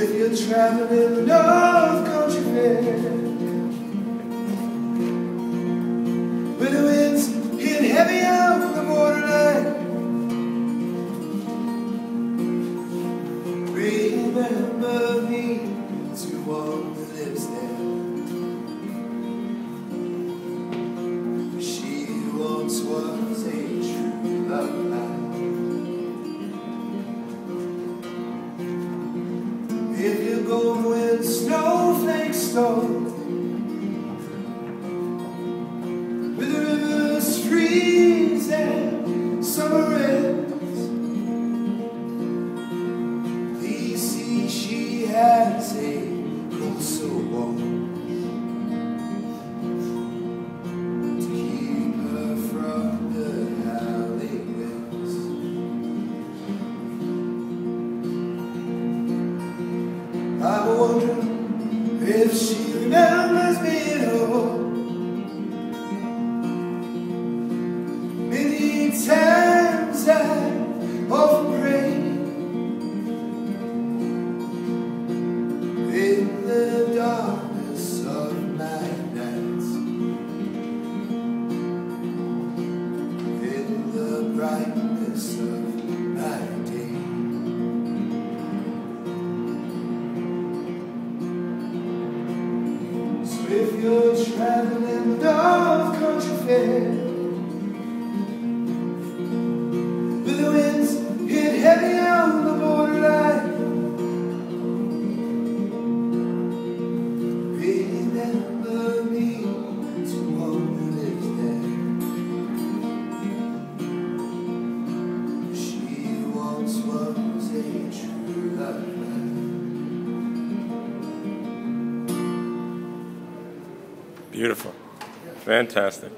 traveling in the North Country Fair. When the winds hit heavy out from the borderline. Remember me to one that lives there. She once was You when snowflakes stone wondering if she remembers me at all. Many times if you're traveling the Country Fair, Beautiful. Fantastic.